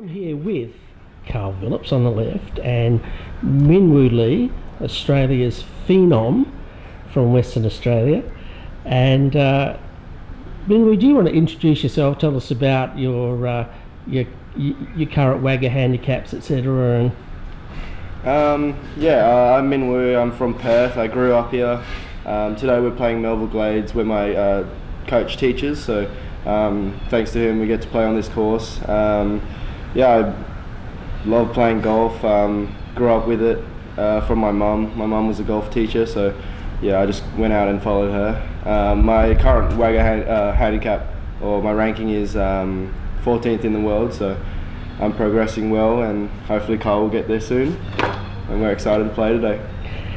I'm here with Karl Vilips on the left and Min Woo Lee, Australia's phenom from Western Australia. And uh, Min Woo, do you want to introduce yourself? Tell us about your uh, your your current WAGA handicaps, etc. And Um, yeah, uh, I'm Min Woo. I'm from Perth. I grew up here. Um, today we're playing Melville Glades, where my uh, coach teaches. So um, thanks to him, we get to play on this course. Um, yeah, I love playing golf. Um, grew up with it uh, from my mum. My mum was a golf teacher, so yeah, I just went out and followed her. Um, my current WAGA hand, uh, handicap or my ranking is um, 14th in the world. So I'm progressing well, and hopefully Karl will get there soon. And we're excited to play today.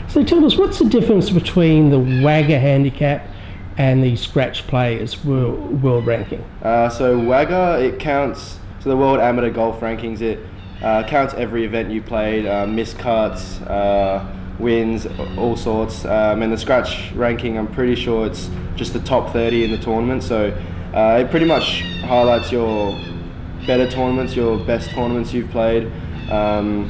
so, tell us what's the difference between the WAGA handicap and the scratch players world, world ranking? Uh, so WAGA, it counts. So the World Amateur Golf Rankings, it uh, counts every event you played, uh, missed cuts, uh, wins, all sorts. Um, and the scratch ranking, I'm pretty sure it's just the top 30 in the tournament. So uh, it pretty much highlights your better tournaments, your best tournaments you've played. Um,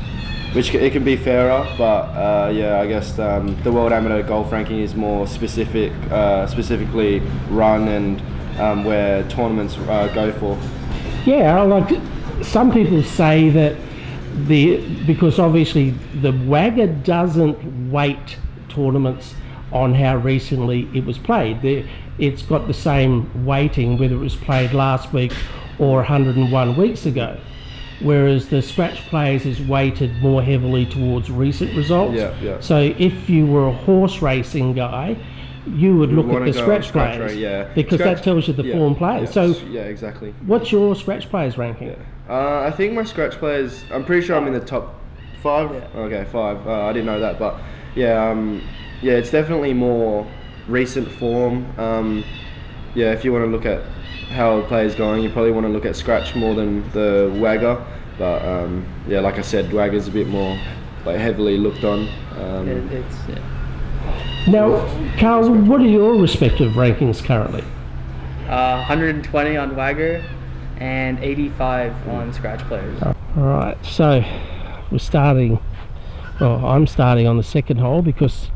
which it can be fairer, but uh, yeah, I guess um, the World Amateur Golf Ranking is more specific, uh, specifically run and um, where tournaments uh, go for. Yeah, like some people say that the because obviously the WAGA doesn't weight tournaments on how recently it was played. The, it's got the same weighting whether it was played last week or 101 weeks ago. Whereas the scratch players is weighted more heavily towards recent results. Yeah, yeah. So if you were a horse racing guy, you would look at the go on scratch, scratch players rate, yeah. because Scratch- that tells you the yeah, form players. yeah, So yeah, exactly. what's your scratch players ranking? Yeah. Uh, I think my scratch players. I'm pretty sure I'm in the top five. Yeah. Okay, five. Uh, I didn't know that, but yeah, um, yeah, it's definitely more recent form. Um, yeah, if you want to look at how a player's going, you probably want to look at scratch more than the WAGA. But um, yeah, like I said, WAGA's a bit more like heavily looked on. Um, It, it's yeah. Now, Karl, what are your respective rankings currently? uh, 120 on Wagger and 85 on Scratch Players. All right, so we're starting. Well, I'm starting on the second hole because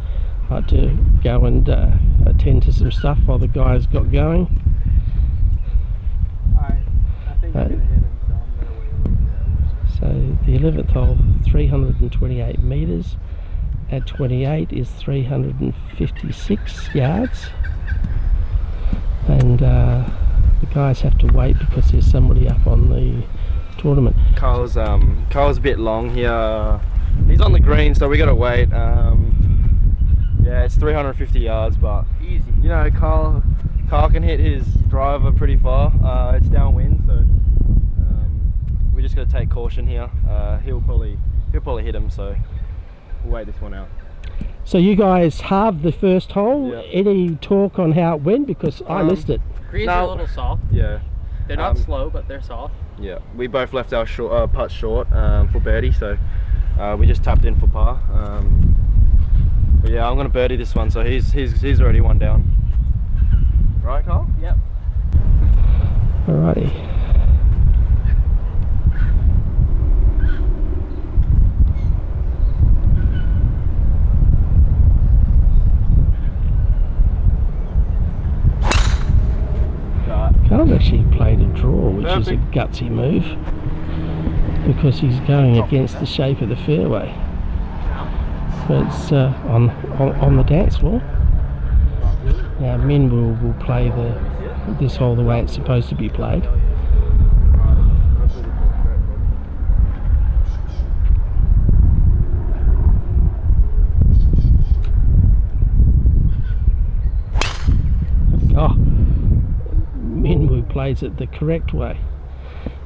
I had to go and uh, attend to some stuff while the guys got going. Alright, I think you're gonna hit him, So the 11th hole, 328 meters. At 28 is 356 yards, and uh, the guys have to wait because there's somebody up on the tournament. Karl's um Karl's a bit long here. He's on the green, so we gotta wait. Um, yeah, it's 350 yards, but Easy. you know Karl Karl can hit his driver pretty far. Uh, it's downwind, so um, we just gotta take caution here. Uh, he'll probably he'll probably hit him, so we'll wait this one out. So you guys halved the first hole. Yep. Any talk on how it went? Because I Um, missed it. Greens are a little soft. Yeah, They're not Um, slow, but they're soft. yeah. We both left our short uh, putt short um, for birdie, so uh, we just tapped in for par. Um, but yeah, I'm gonna birdie this one, so he's he's he's already one down. Right, Karl? Yep. Alrighty. Karl actually played a draw, which is a Perfect. Gutsy move because he's going against the shape of the fairway. But it's uh, on, on on the dance floor. Now men will, will play the this hole the way it's supposed to be played. Oh, Min Woo plays it the correct way.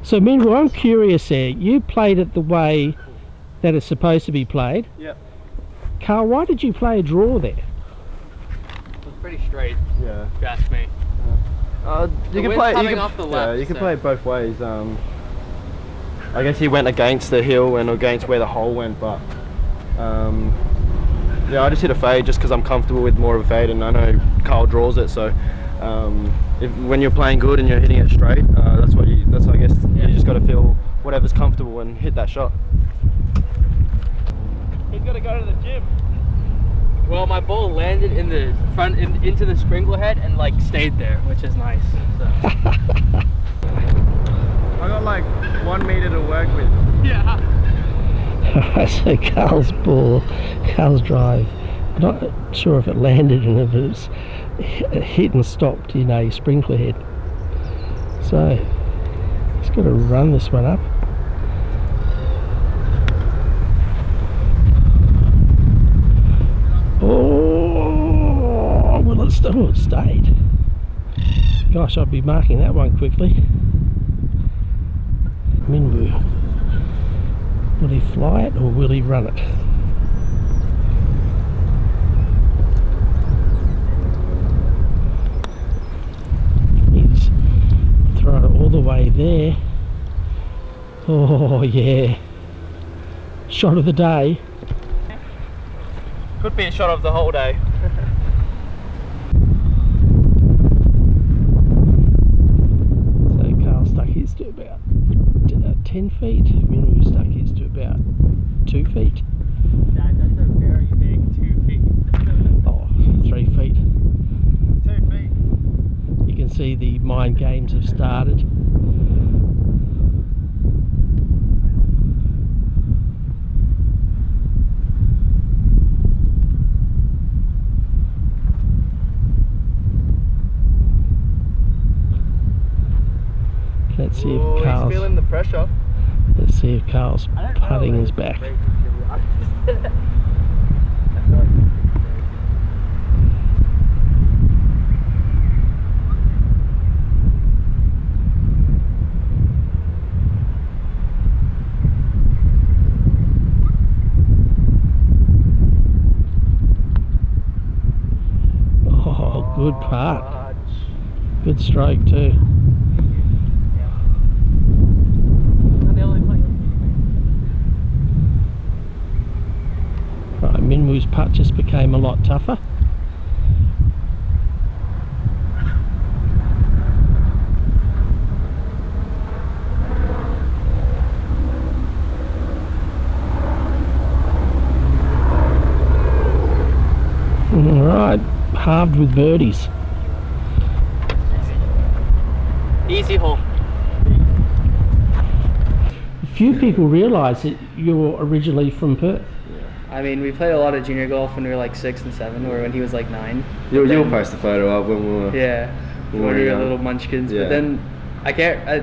So Min Woo, I'm curious there. You played it the way that it's supposed to be played. Yep. Karl, why did you play a draw there? It was pretty straight, Yeah. if you ask me. Uh, you can play. You can, off the yeah, you can so- play it both ways. Um, I guess he went against the hill and against where the hole went, but um, yeah, I just hit a fade just because I'm comfortable with more of a fade, and I know Karl draws it. So um, if, when you're playing good and you're hitting it straight, uh, that's what you. That's I guess you just got to feel whatever's comfortable and hit that shot. He's got to go to the gym. Well, my ball landed in the front in, into the sprinkler head and like stayed there, which is nice. So. I got like one meter to work with. yeah. so Karl's ball, Karl's drive, not sure if it landed and if it was hit and stopped in a sprinkler head. So he's got to run this one up. Oh, well, it, st- oh, it stayed. Gosh, I'd be marking that one quickly. Min Woo. Will he fly it or will he run it? He's it all the way there. Oh yeah. Shot of the day. Could be a shot of the whole day. So Karl stuck his to about uh, 10 feet. Min Woo stuck his to about 2 feet. Dad, that's a very big two feet. Oh, 3 feet. Two feet. You can see the mind games have started. Let's see Oh, if he's Karl's feeling the pressure. let's see if Karl's putting his back. Oh, good part. Good stroke too. Right, Min Woo's putt just became a lot tougher. All right, halved with birdies. Easy hole. Few people realise that you're originally from Perth. I mean, we played a lot of junior golf when we were like six and seven, or when he was like nine. You'll, But you'll post a photo up when we were. Yeah, When when we we were were young. little munchkins. Yeah. But then I can't. I,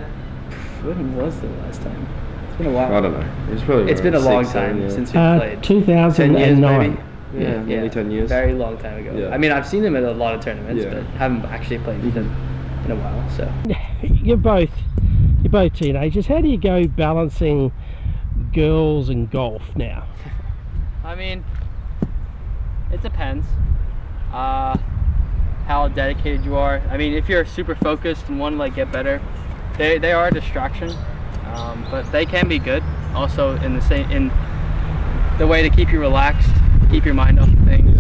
when was the last time? It's been a while. I don't know. It's probably. It's been a around long six, time seven, yeah. since we Uh, played. 2009. 10 years maybe. Yeah, nearly ten years. Very long time ago. Yeah. I mean, I've seen him at a lot of tournaments, Yeah. but haven't actually played with him in a while. So You're both you're both teenagers. How do you go balancing girls and golf now? I mean, it depends. Uh, how dedicated you are. I mean, if you're super focused and want to like get better, they they are a distraction, um, but they can be good. Also, in the same in the way to keep you relaxed, keep your mind off of things.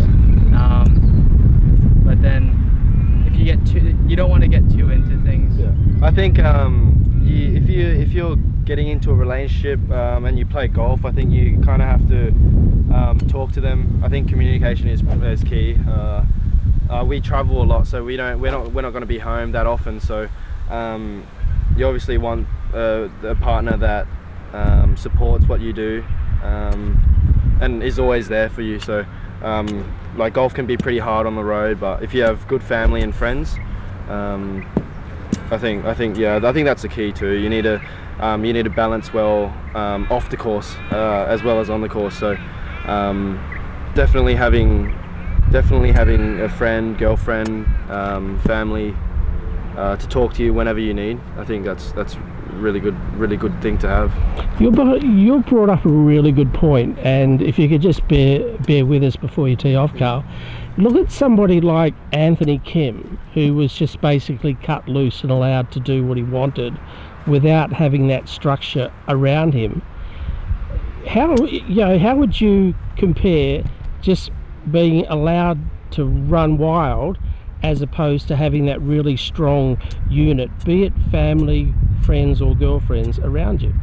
Um, but then, if you get too, you don't want to get too into things. Yeah. I think um, you, if you if you're getting into a relationship um, and you play golf, I think you kind of have to um, talk to them. I think communication is is key. Uh, uh, we travel a lot, so we don't we're not we're not going to be home that often. So um, you obviously want uh, a partner that um, supports what you do um, and is always there for you. So um, like golf can be pretty hard on the road, but if you have good family and friends. Um, I think I think yeah I think that's the key too. You need to um, you need to balance well um, off the course uh, as well as on the course. So um, definitely having definitely having a friend, girlfriend, um, family uh, to talk to you whenever you need. I think that's that's really good really good thing to have. You brought, you brought up a really good point, and if you could just bear bear with us before you tee off, Karl. Look at somebody like Anthony Kim, who was just basically cut loose and allowed to do what he wanted, without having that structure around him. How you know how would you compare just being allowed to run wild as opposed to having that really strong unit, be it family, friends, or girlfriends around you?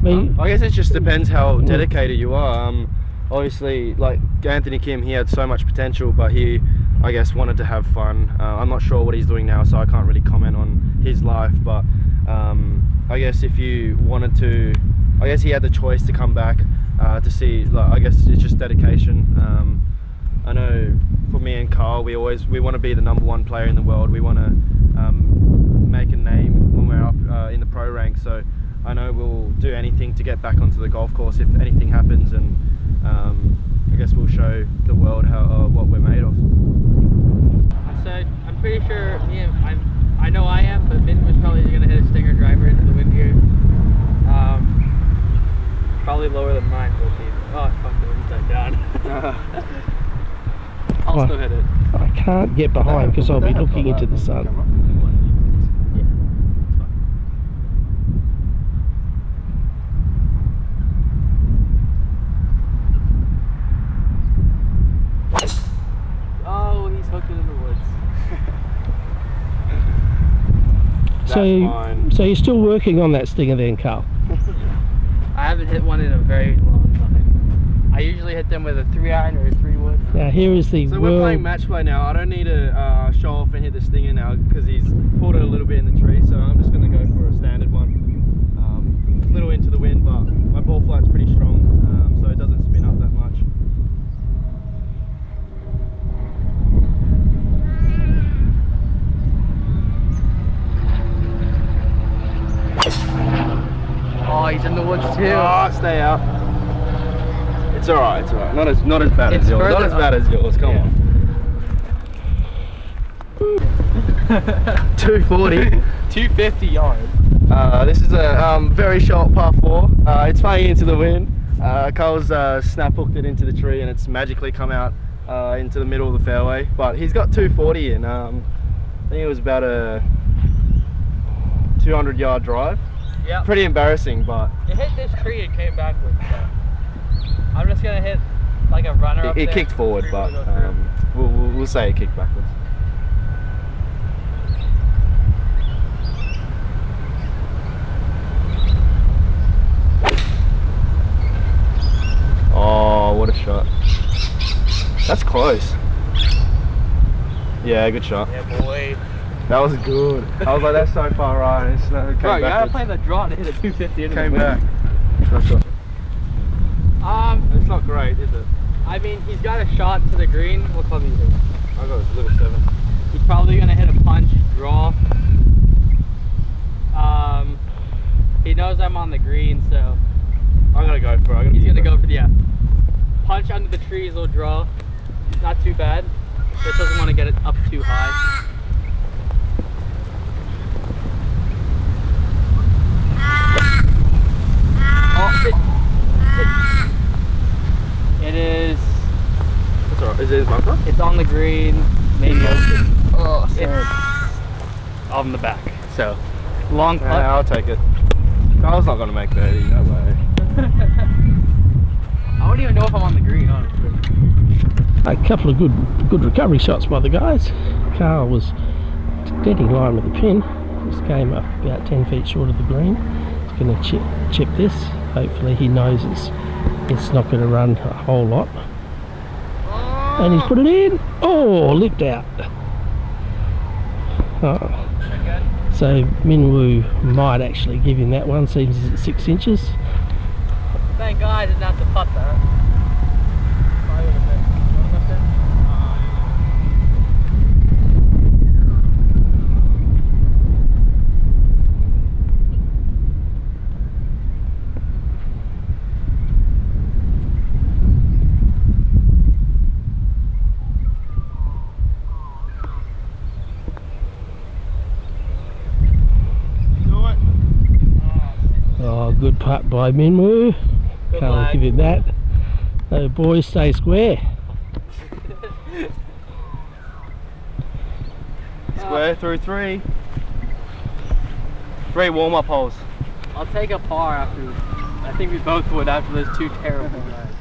I mean, I guess it just depends how dedicated you are. Um, obviously, like Anthony Kim, he had so much potential, but he, I guess, wanted to have fun. Uh, I'm not sure what he's doing now, so I can't really comment on his life. But um, I guess if you wanted to, I guess he had the choice to come back uh, to see. Like, I guess it's just dedication. Um, I know for me and Karl, we always we want to be the number one player in the world. We want to um, make a name when we're up uh, in the pro rank. So I know we'll do anything to get back onto the golf course if anything happens, and um, I guess we'll show the world how uh, what we're made of. I said, I'm pretty sure me and I'm, I know I am, but Min was probably gonna hit a stinger driver into the wind here. Um, probably lower than mine will be. Oh fuck, the wind's died down. I'll still hit it. I can't get behind because I'll be looking into the sun. Oh, he's hooked it in the woods. So, fine. so you're still working on that stinger then, Karl? I haven't hit one in a very long time. I usually hit them with a three iron or a. Now here is the So world. we're playing match play now. I don't need to uh, show off and hit the stinger now because he's pulled it a little bit in the tree. So I'm just going to go for a standard one. Um, a little into the wind, but my ball flight's pretty strong, um, so it doesn't spin up that much. Oh, he's in the woods too. Oh, stay out. It's all right. It's all right. Not as not as bad It's as yours. Not as bad as yours. Come Yeah. on. 240. 250 yards. Uh, this is a um, very short par four. Uh, it's playing into the wind. Uh, Karl's uh, snap hooked it into the tree and it's magically come out uh, into the middle of the fairway. But he's got 240 in. Um, I think it was about a 200 yard drive. Yeah. Pretty embarrassing, but It hit this tree and came backwards. So. I'm just gonna hit like a runner. up it, it kicked forward. But will go through. um, we'll, we'll, we'll say it kicked backwards. Oh, what a shot. That's close. Yeah, good shot. yeah, boy. That was good. I was like, that's so far right. It's not, it came Bro, you gotta play the draw to hit a 250 into Came back. wind. That's right. Great, is it? I mean, he's got a shot to the green. What club you hitting? I got a little seven. He's probably gonna hit a punch, draw. Um, he knows I'm on the green, so I'm gonna go for it. He's gonna go for the yeah. Punch under the trees will draw. Not too bad. Just doesn't want to get it up too high. Oh, it is. That's alright. Is it his bunker? It's on the green. Maybe oh, it's on the back. So long putt. Yeah, I'll take it. Karl's not gonna make 30, no way. I don't even know if I'm on the green, honestly. A couple of good good recovery shots by the guys. Karl was dead in line with the pin. Just came up about 10 feet short of the green. He's going to chip, chip this. Hopefully he knows it's it's not going to run a whole lot. And he's put it in. Oh, lipped out. Oh. So Min Woo might actually give him that one. Seems it's six inches. Thank God I didn't have to putt that. Probably would've missed. What was that? Do it. Oh, good putt by Min Woo. Good Can't lad. give him that. Oh, boys, stay square. Square through three. Three warm up holes. I'll take a par after. I think we both would after those two terrible guys.